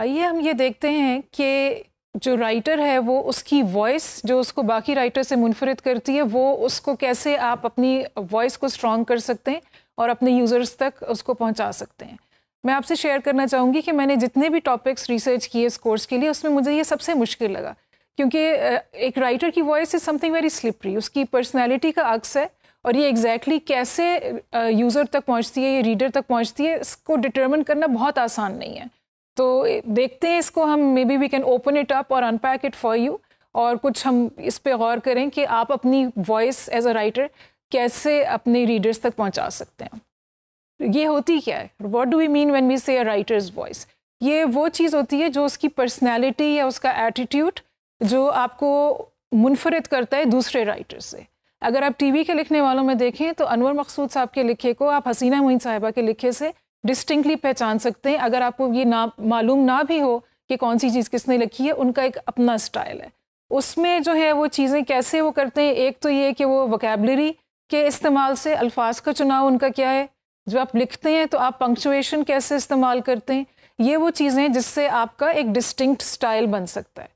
आइए हम ये देखते हैं कि जो राइटर है, वो उसकी वॉइस जो उसको बाकी राइटर से मुनफरद करती है, वो उसको कैसे आप अपनी वॉइस को स्ट्रॉन्ग कर सकते हैं और अपने यूज़र्स तक उसको पहुँचा सकते हैं। मैं आपसे शेयर करना चाहूँगी कि मैंने जितने भी टॉपिक्स रिसर्च किए इस कोर्स के लिए, उसमें मुझे ये सबसे मुश्किल लगा। क्योंकि एक राइटर की voice is something very slippery उसकी पर्सनैलिटी का अक्स है और ये एग्जैक्टली exactly कैसे यूज़र तक पहुँचती है, ये रीडर तक पहुँचती है, इसको डिटर्मिन करना बहुत आसान नहीं है। तो देखते हैं इसको हम maybe we can open it up और अनपैक इट फॉर यू और कुछ हम इस पर गौर करें कि आप अपनी वॉइस एज अ राइटर कैसे अपने रीडर्स तक पहुँचा सकते हैं। ये होती क्या है? What do we mean when we say a writer's voice ये वो चीज़ होती है जो उसकी पर्सनैलिटी या उसका एटीट्यूड जो आपको मुनफरद करता है दूसरे राइटर से। अगर आप टीवी के लिखने वालों में देखें तो अनवर मकसूद साहब के लिखे को, आप हसीना मोइन साहिबा के लिखे से डिस्टिंक्टली पहचान सकते हैं। अगर आपको ये ना, मालूम ना भी हो कि कौन सी चीज़ किसने लिखी है, उनका एक अपना स्टाइल है। उसमें जो है वो चीज़ें कैसे वो करते हैं, एक तो ये कि वो वोकेबलरी के इस्तेमाल से अल्फाज का चुनाव उनका क्या है। जब आप लिखते हैं तो आप पंक्चुएशन कैसे इस्तेमाल करते हैं, ये वो चीज़ें जिससे आपका एक डिस्टिंक्ट स्टाइल बन सकता है।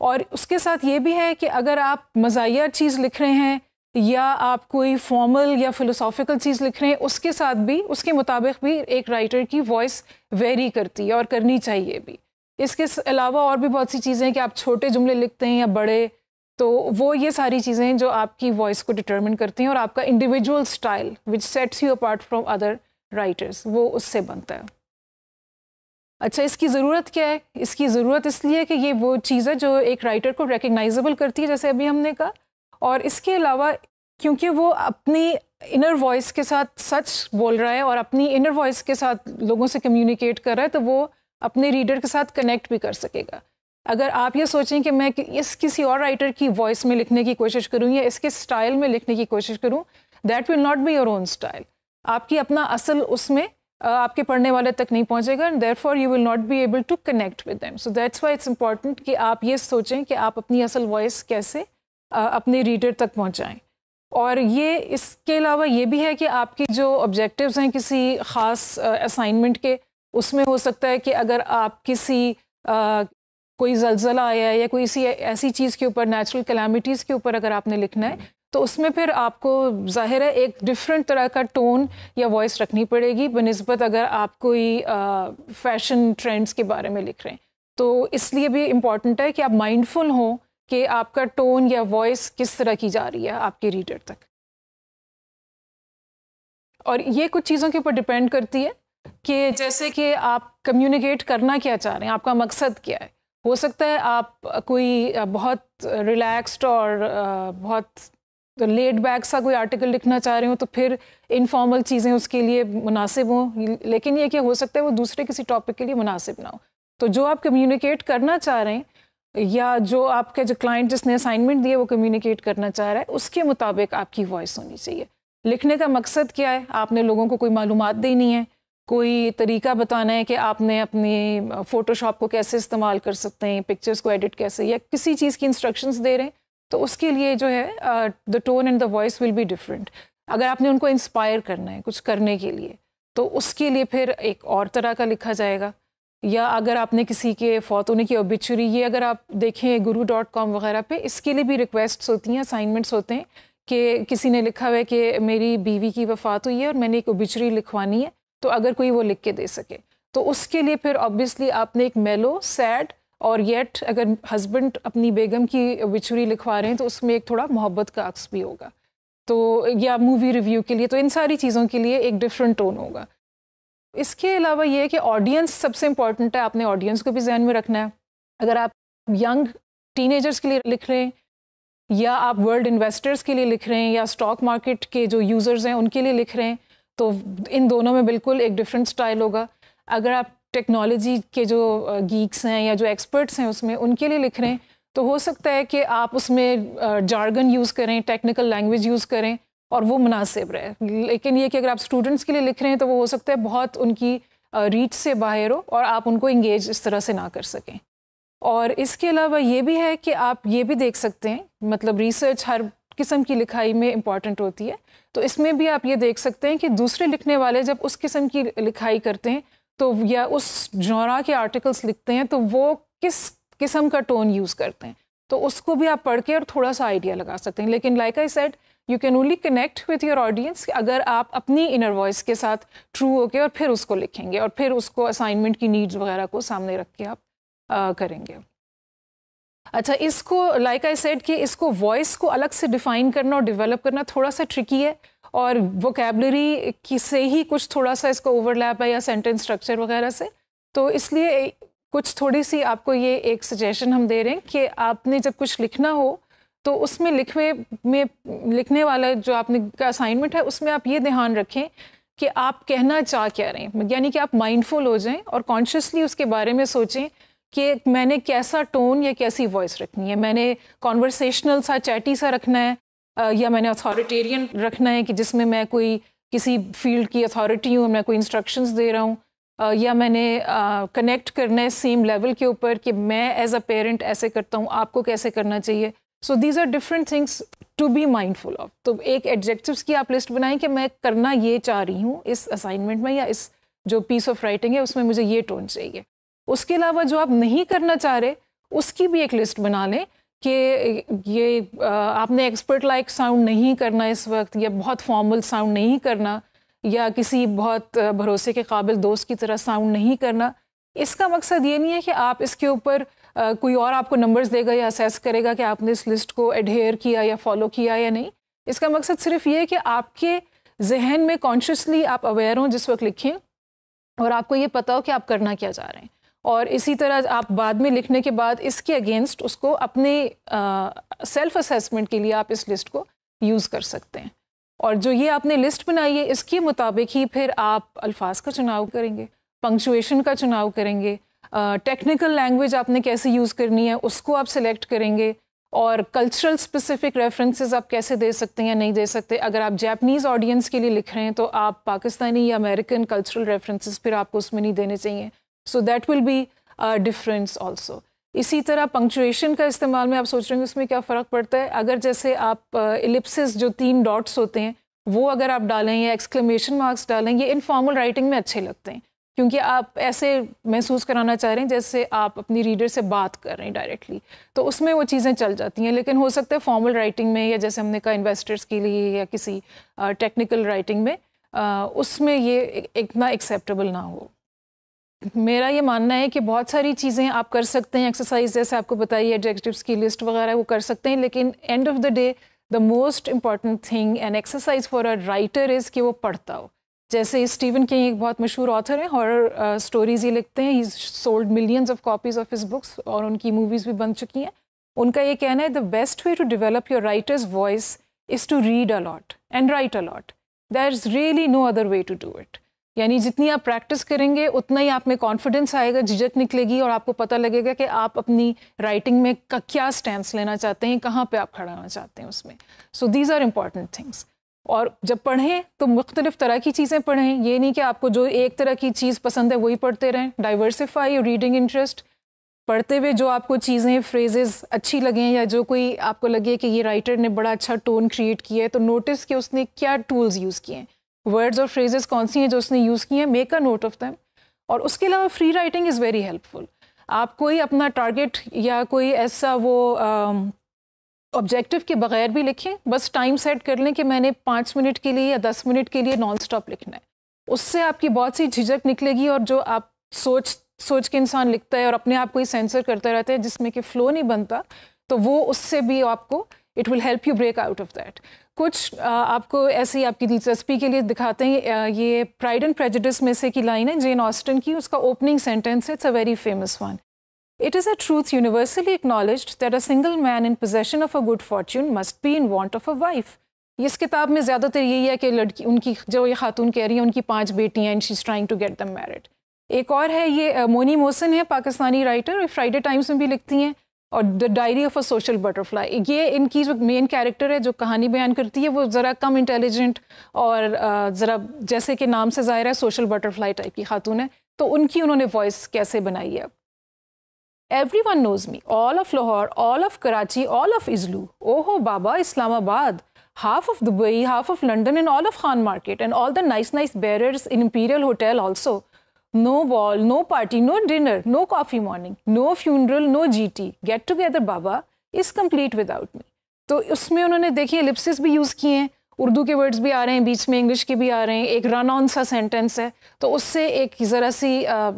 और उसके साथ ये भी है कि अगर आप मज़ाया चीज़ लिख रहे हैं या आप कोई फॉर्मल या फ़िलोसॉफ़िकल चीज़ लिख रहे हैं, उसके साथ भी, उसके मुताबिक भी एक राइटर की वॉइस वेरी करती है और करनी चाहिए भी। इसके अलावा और भी बहुत सी चीज़ें हैं कि आप छोटे जुमले लिखते हैं या बड़े तो वो ये सारी चीज़ें हैं जो आपकी वॉइस को डिटर्मिन करती हैं और आपका individual style which sets you apart from other writers वो उससे बनता है। अच्छा इसकी ज़रूरत क्या है? इसकी ज़रूरत इसलिए कि ये वो चीज़ है जो एक राइटर को रिकग्नाइजेबल करती है, जैसे अभी हमने कहा और इसके अलावा क्योंकि वो अपनी इनर वॉइस के साथ सच बोल रहा है और अपनी इनर वॉइस के साथ लोगों से कम्युनिकेट कर रहा है तो वो अपने रीडर के साथ कनेक्ट भी कर सकेगा। अगर आप ये सोचें कि मैं इस किसी और राइटर की वॉइस में लिखने की कोशिश करूँ या इसके स्टाइल में लिखने की कोशिश करूँ that will not be your own style आपकी अपना असल उसमें आपके पढ़ने वाले तक नहीं पहुंचेगा and therefore you will not be able to connect with them so that's why it's important कि आप ये सोचें कि आप अपनी असल वॉइस कैसे अपने रीडर तक पहुंचाएँ। और ये इसके अलावा ये भी है कि आपकी जो ऑब्जेक्टिव्स हैं किसी ख़ास असाइनमेंट के उसमें हो सकता है कि अगर आप किसी आ, कोई जलजला आया है या कोई सी ऐसी चीज़ के ऊपर नेचुरल कलामिटीज़ के ऊपर अगर आपने लिखना है तो उसमें फिर आपको ज़ाहिर है एक डिफरेंट तरह का टोन या वॉइस रखनी पड़ेगी बनस्बत अगर आप कोई फ़ैशन ट्रेंड्स के बारे में लिख रहे हैं। तो इसलिए भी इंपॉर्टेंट है कि आप माइंडफुल हों कि आपका टोन या वॉइस किस तरह की जा रही है आपके रीडर तक? और ये कुछ चीज़ों के ऊपर डिपेंड करती है कि जैसे कि आप कम्युनिकेट करना क्या चाह रहे हैं, आपका मकसद क्या है? हो सकता है आप कोई बहुत रिलैक्स्ड और बहुत लेड बैक सा कोई आर्टिकल लिखना चाह रहे हो तो फिर इनफॉर्मल चीज़ें उसके लिए मुनासिब हों। लेकिन ये क्या हो सकता है वो दूसरे किसी टॉपिक के लिए मुनासिब ना हो। तो जो आप कम्युनिकेट करना चाह रहे हैं या जो आपके जो क्लाइंट जिसने असाइनमेंट दिए वो कम्युनिकेट करना चाह रहा है, उसके मुताबिक आपकी वॉइस होनी चाहिए। लिखने का मकसद क्या है? आपने लोगों को कोई मालूम देनी है? कोई तरीका बताना है कि आपने अपनी फ़ोटोशॉप को कैसे इस्तेमाल कर सकते हैं पिक्चर्स को एडिट कैसे, या किसी चीज़ की इंस्ट्रक्शंस दे रहे हैं? तो उसके लिए जो है the tone and the voice will be different अगर आपने उनको इंस्पायर करना है कुछ करने के लिए तो उसके लिए फिर एक और तरह का लिखा जाएगा। या अगर आपने किसी के फौत होने की ओबिचुरी ये अगर आप देखें गुरु डॉट कॉम वगैरह पे, इसके लिए भी रिक्वेस्ट्स होती हैं असाइनमेंट्स होते हैं कि किसी ने लिखा हुआ है कि मेरी बीवी की वफ़ात हुई है और मैंने एक ओबिचुरी लिखवानी है तो अगर कोई वो लिख के दे सके। तो उसके लिए फिर ऑब्वियसली आपने एक मेलो सैड और येट अगर हस्बैंड अपनी बेगम की ओबिचुरी लिखवा रहे हैं तो उसमें एक थोड़ा मोहब्बत का अक्स भी होगा। तो या मूवी रिव्यू के लिए तो इन सारी चीज़ों के लिए एक डिफरेंट टोन होगा। इसके अलावा ये है कि ऑडियंस सबसे इंपॉर्टेंट है, आपने ऑडियंस को भी जहन में रखना है। अगर आप यंग टीनेजर्स के लिए लिख रहे हैं, या आप वर्ल्ड इन्वेस्टर्स के लिए लिख रहे हैं, या स्टॉक मार्केट के जो यूज़र्स हैं, उनके लिए लिख रहे हैं तो इन दोनों में बिल्कुल एक डिफरेंट स्टाइल होगा। अगर आप टेक्नोलॉजी के जो गीक्स हैं, या जो एक्सपर्ट्स हैं उसमें, उनके लिए लिख रहे हैं तो हो सकता है कि आप उसमें जार्गन यूज़ करें टेक्निकल लैंग्वेज यूज़ करें और वो मुनासिब रहे। लेकिन ये कि अगर आप स्टूडेंट्स के लिए लिख रहे हैं तो वो हो सकता है बहुत उनकी रीच से बाहर हो और आप उनको इंगेज इस तरह से ना कर सकें। और इसके अलावा ये भी है कि आप ये भी देख सकते हैं मतलब रिसर्च हर किस्म की लिखाई में इंपॉर्टेंट होती है। तो इसमें भी आप ये देख सकते हैं कि दूसरे लिखने वाले जब उस किस्म की लिखाई करते हैं तो या उस जौरा के आर्टिकल्स लिखते हैं तो वो किस किस्म का टोन यूज़ करते हैं। तो उसको भी आप पढ़ के और थोड़ा सा आइडिया लगा सकते हैं। लेकिन like I said you can only connect with your audience अगर आप अपनी इनर वॉइस के साथ ट्रू होके और फिर उसको लिखेंगे और फिर उसको असाइनमेंट की नीड्स वगैरह को सामने रख के आप आ, करेंगे। अच्छा इसको लाइक आई सेड कि इसको वॉइस को अलग से डिफ़ाइन करना और डेवलप करना थोड़ा सा ट्रिकी है और वोकेबलरी की से ही कुछ थोड़ा सा इसका ओवरलैप है या सेंटेंस स्ट्रक्चर वगैरह से। तो इसलिए कुछ थोड़ी सी आपको ये एक सजेशन हम दे रहे हैं कि आपने जब कुछ लिखना हो तो उसमें लिखवे, में लिखने वाला जो आपने का असाइनमेंट है, उसमें आप ये ध्यान रखें कि आप कहना चाह क्या रहे हैं। यानी कि आप माइंडफुल हो जाएँ और कॉन्शियसली उसके बारे में सोचें कि मैंने कैसा टोन या कैसी वॉइस रखनी है। मैंने कॉन्वर्सेशनल सा चैटी सा रखना है या मैंने अथॉरिटेरियन रखना है कि जिसमें मैं कोई, किसी फ़ील्ड की अथॉरिटी हूँ, मैं कोई इंस्ट्रक्शंस दे रहा हूँ। या मैंने कनेक्ट करना है सेम लेवल के ऊपर कि मैं एज अ पेरेंट ऐसे करता हूँ, आपको कैसे करना चाहिए? So these are different things to be mindful of तो एक एडजेक्टिव्स की आप लिस्ट बनाएँ कि मैं करना ये चाह रही हूँ, इस असाइनमेंट में या इस जो पीस ऑफ़ राइटिंग है, उसमें मुझे ये टोन चाहिए। उसके अलावा जो आप नहीं करना चाह रहे, उसकी भी एक लिस्ट बना लें कि ये आपने एक्सपर्ट लाइक साउंड नहीं करना इस वक्त, या बहुत फॉर्मल साउंड नहीं करना। या किसी बहुत भरोसे के काबिल दोस्त की तरह साउंड नहीं करना। इसका मकसद ये नहीं है कि आप इसके ऊपर कोई और आपको नंबर्स देगा या असेस करेगा कि आपने इस लिस्ट को एडहेयर किया या फॉलो किया या नहीं। इसका मकसद सिर्फ़ ये है कि आपके जहन में कॉन्शियसली आप अवेयर हों जिस वक्त लिखें और आपको ये पता हो कि आप करना क्या चाह रहे हैं। और इसी तरह आप बाद में लिखने के बाद इसके अगेंस्ट उसको अपने सेल्फ असेसमेंट के लिए आप इस लिस्ट को यूज़ कर सकते हैं। और जो ये आपने लिस्ट बनाई है, इसके मुताबिक ही फिर आप अल्फाज का चुनाव करेंगे, पंक्चुएशन का चुनाव करेंगे टेक्निकल लैंग्वेज आपने कैसे यूज़ करनी है, उसको आप सिलेक्ट करेंगे, और कल्चरल स्पेसिफिक रेफरेंसेस आप कैसे दे सकते हैं या नहीं दे सकते। अगर आप जैपनीज़ ऑडियंस के लिए लिख रहे हैं तो आप पाकिस्तानी या अमेरिकन कल्चरल रेफरेंसेस फिर आपको उसमें नहीं देने चाहिए। So that will be difference also इसी तरह पंक्चुएशन का इस्तेमाल में आप सोच रहे हैं उसमें क्या फ़र्क पड़ता है? अगर जैसे आप इलिप्सिस जो तीन डॉट्स होते हैं, वो अगर आप डालें या एक्सक्लेमेशन मार्क्स डालें, ये इनफॉर्मल राइटिंग में अच्छे लगते हैं। क्योंकि आप ऐसे महसूस कराना चाह रहे हैं जैसे आप अपनी रीडर से बात कर रहे हैं डायरेक्टली तो उसमें वो चीज़ें चल जाती हैं, लेकिन हो सकता है फॉर्मल राइटिंग में या जैसे हमने कहा इन्वेस्टर्स के लिए या किसी टेक्निकल राइटिंग में उसमें ये इतना एक्सेप्टेबल ना हो। मेरा ये मानना है कि बहुत सारी चीज़ें आप कर सकते हैं एक्सरसाइज जैसे आपको बताइए एडजेक्टिव्स की लिस्ट वगैरह वो कर सकते हैं, लेकिन end of the day the most important thing and exercise for a writer is कि वो पढ़ता हो। जैसे स्टीवन किंग एक बहुत मशहूर ऑथर हैं हॉरर स्टोरीज ये लिखते हैं he sold millions of copies of his books और उनकी मूवीज़ भी बन चुकी हैं। उनका ये कहना है the best way to develop your writer's voice is to read a lot and write a lot there is really no other way to do it यानी जितनी आप प्रैक्टिस करेंगे, उतना ही आप में कॉन्फिडेंस आएगा, झिझक निकलेगी और आपको पता लगेगा कि आप अपनी राइटिंग में का क्या स्टैंड लेना चाहते हैं, कहाँ पे आप खड़ा होना चाहते हैं उसमें। So these are important things और जब पढ़ें तो मुख्तलिफ़ तरह की चीज़ें पढ़ें। ये नहीं कि आपको जो एक तरह की चीज़ पसंद है, वही पढ़ते रहें। डाइवर्सिफाई रीडिंग इंटरेस्ट पढ़ते हुए जो आपको चीज़ें फ्रेजेस अच्छी लगें या जो कोई आपको लगे कि ये राइटर ने बड़ा अच्छा टोन क्रिएट किया है तो नोटिस कि उसने क्या टूल्स यूज़ किए हैं। वर्ड्स और फ्रेजेस कौन सी हैं जो उसने यूज़ की हैं make a note of them और उसके अलावा free writing is very helpful आप कोई अपना टारगेट या कोई ऐसा वो ऑब्जेक्टिव के बगैर भी लिखें, बस टाइम सेट कर लें कि मैंने पाँच मिनट के लिए या दस मिनट के लिए नॉन स्टॉप लिखना है। उससे आपकी बहुत सी झिझक निकलेगी और जो आप सोच सोच के इंसान लिखता है और अपने आप को ही सेंसर करता रहता है, जिसमें कि फ़्लो नहीं बनता तो वो उससे भी आपको it will help you break out of that कुछ आपको ऐसी आपकी दिलचस्पी के लिए दिखाते हैं ये प्राइड एंड प्रेजिडिस में से की लाइन है जेन ऑस्टन की, उसका ओपनिंग सेंटेंस है it's a very famous one It is a truth universally acknowledged that a single man in possession of a good fortune must be in want of a wife. इस किताब में ज़्यादातर यही है कि लड़की, उनकी, जो ये खातून कह रही हैं, उनकी पाँच बेटियाँ and she is trying to get them married एक और है ये मोनी मोसन है, पाकिस्तानी राइटर फ्राइडे टाइम्स में भी लिखती हैं और the diary of a social butterfly. ये इनकी जो मेन कैरेक्टर है, जो कहानी बयान करती है, वो ज़रा कम इंटेलिजेंट और ज़रा जैसे कि नाम से ज़ाहिर है सोशल बटरफ्लाई टाइप की खातून है। तो उनकी उन्होंने वॉइस कैसे बनाई है? Everyone knows me all of Lahore all of Karachi all of इजलू ओहो बाबा, Islamabad. Half of Dubai half of London and all of Khan Market and all the nice nice bearers in Imperial Hotel also no ball, no party, no dinner, no coffee morning, no funeral, no GT. Get together, Baba is complete without me. तो उसमें उन्होंने देखिए Ellipsis भी use किए हैं उर्दू के words भी आ रहे हैं बीच में इंग्लिश के भी आ रहे हैं एक रन ऑन सा सेंटेंस है तो उससे एक ज़रा सी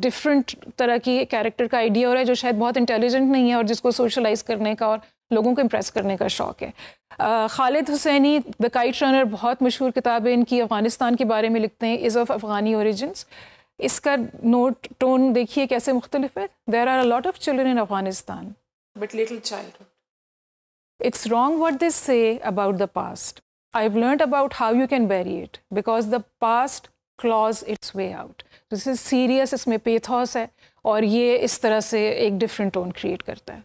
डिफरेंट uh, तरह की कैरेक्टर का आइडिया हो रहा है जो शायद बहुत इंटेलिजेंट नहीं है और जिसको सोशलाइज करने का और लोगों को इम्प्रेस करने का शौक़ है Khalid Hosseini The Kite Runner बहुत मशहूर किताब है इनकी अफ़गानिस्तान के बारे में लिखते हैं इज़ ऑफ़ अफ़गानी ओरिजिन्स इसका नोट टोन देखिए कैसे मुख्तलिफ़ है। There are lot of children in Afghanistan but little child it's wrong what this say about the past I have learn about how you can bury it because the past claws its way out this is serious इसमें pathos है और ये इस तरह से एक different tone create करता है।